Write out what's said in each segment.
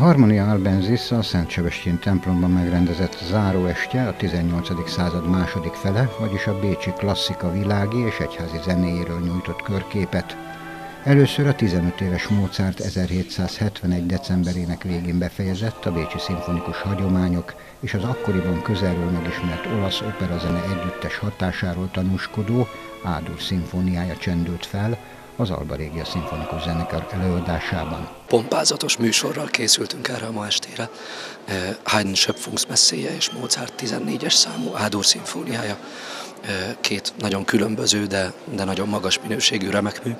Harmonia Albensis a Szent Sebestyén templomban megrendezett záróeste a 18. század második fele, vagyis a bécsi klasszika világi és egyházi zenéjéről nyújtott körképet. Először a 15 éves Mozart 1771. decemberének végén befejezett a bécsi szimfonikus hagyományok és az akkoriban közelről megismert olasz operazene együttes hatásáról tanúskodó Ádur szimfóniája csendült fel, az Alba Régia Szimfonikus Zenekar előadásában. Pompázatos műsorral készültünk erre a ma estére. Eh, Haydn Schöpfungsmesséje és Mozart 14-es számú Ádur szimfóniája. Eh, két nagyon különböző, de, de nagyon magas minőségű remekmű.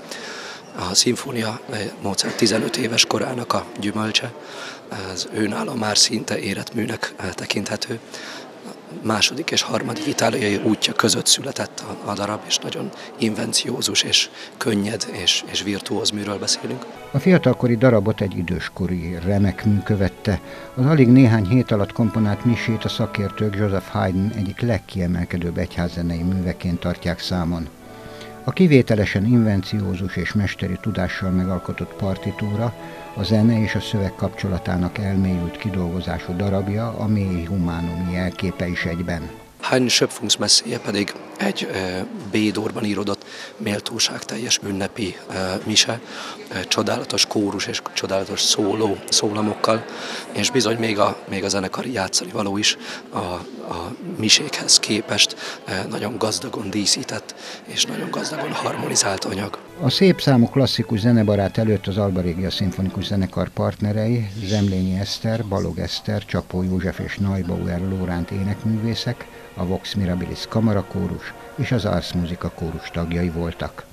A szimfónia eh, Mozart 15 éves korának a gyümölcse, az őnála már szinte érett műnek tekinthető második és harmadik itáliai útja között született a, a darab, és nagyon invenciózus és könnyed és, és virtuóz műről beszélünk. A fiatalkori darabot egy időskori remek mű követte. Az alig néhány hét alatt komponált misét a szakértők Joseph Haydn egyik legkiemelkedőbb egyházzenei műveként tartják számon. A kivételesen invenciózus és mesteri tudással megalkotott partitúra a zene és a szöveg kapcsolatának elmélyült kidolgozású darabja a mély humánum jelképe is egyben. Haydn Schöpfungsmesséje pedig egy B-dorban írodott méltóságteljes ünnepi mise, csodálatos kórus és csodálatos szóló szólamokkal, és bizony még a, még a zenekari játszani való is a, a misékhez képest nagyon gazdagon díszített és nagyon gazdagon harmonizált anyag. A szép számú klasszikus zenebarát előtt az Alba Régia Szimfonikus Zenekar partnerei Zemlényi Eszter, Balog Eszter, Csapó József és Neubauer Lóránt énekművészek, a Vox Mirabilis kamarakórus és az Ars Musica kórus tagjai voltak.